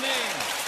name.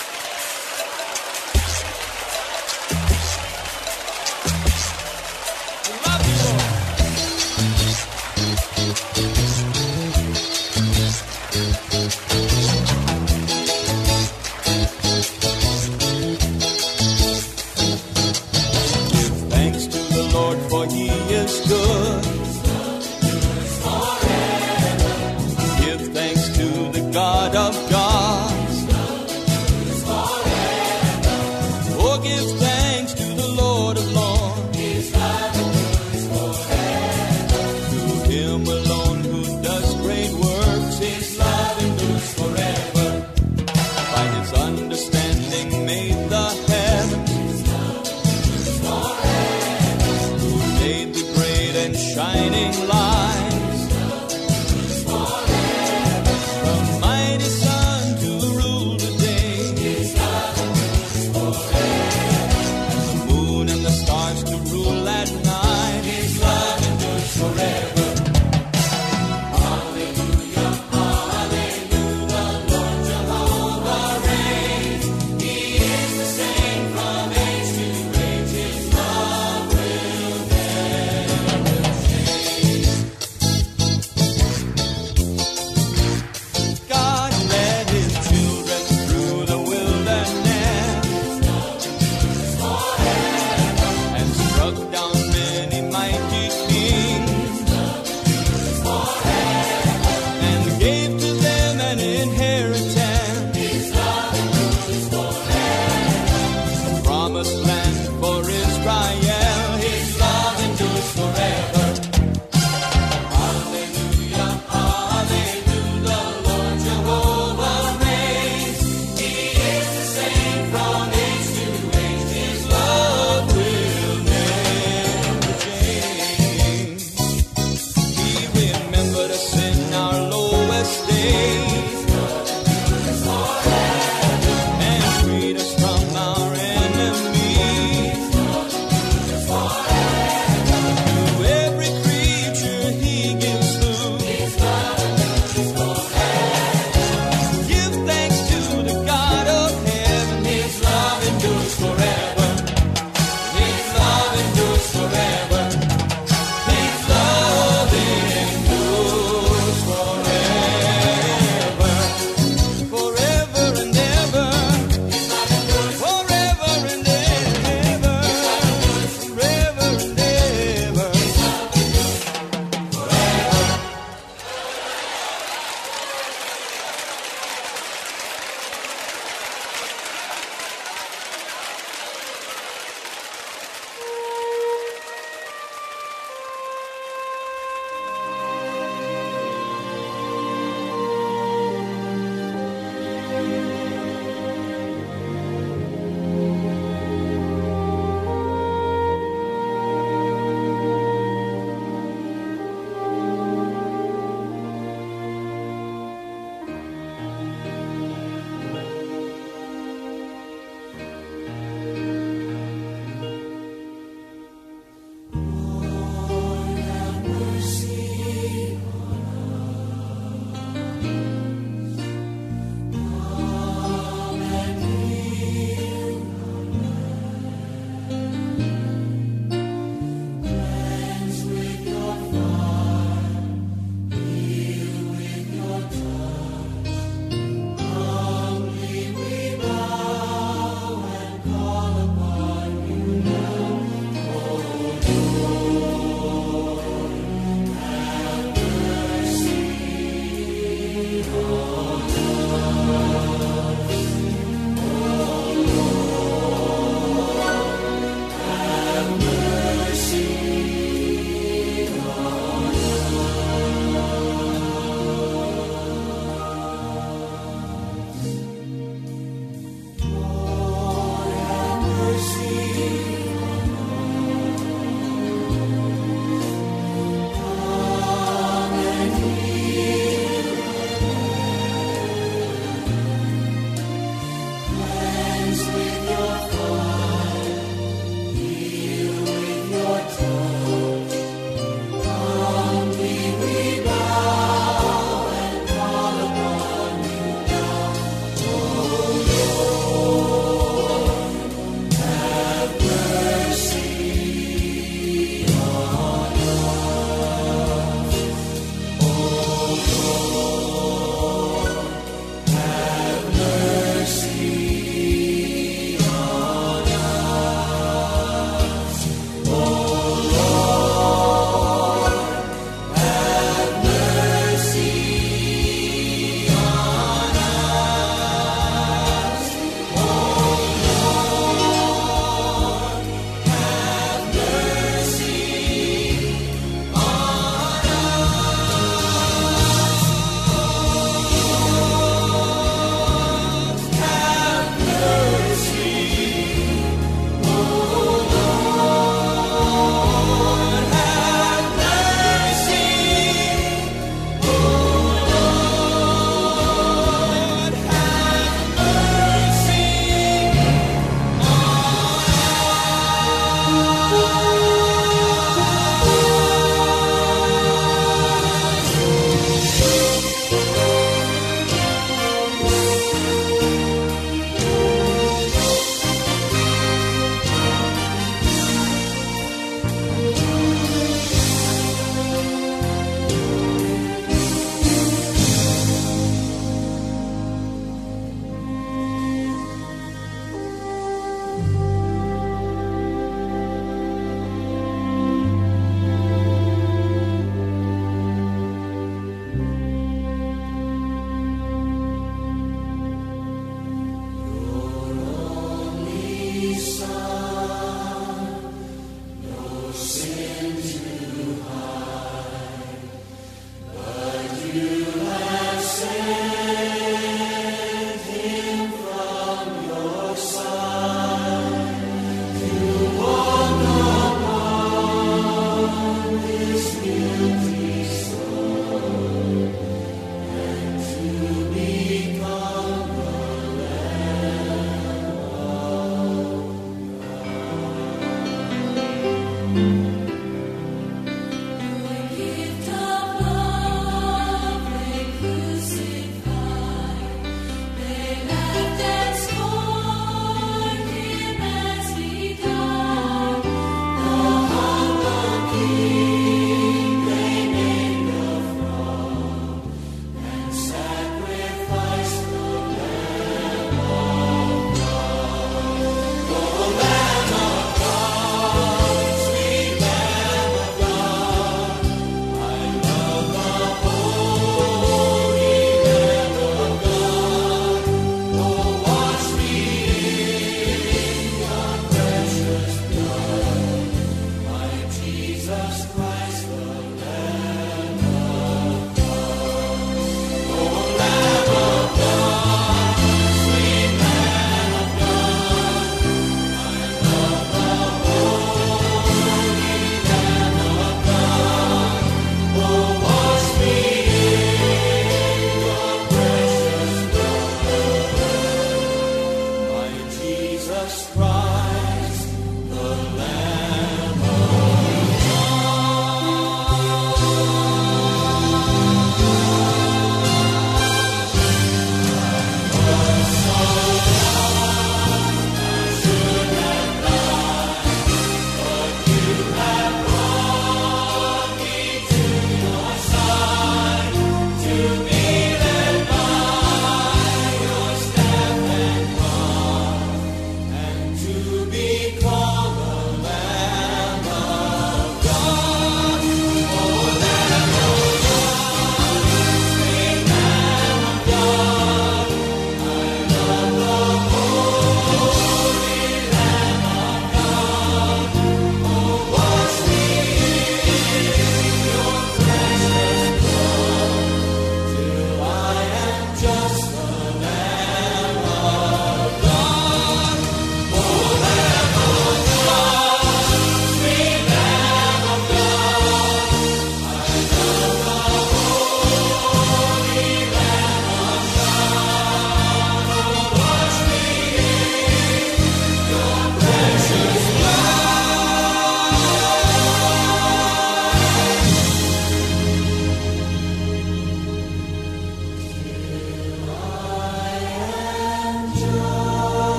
down.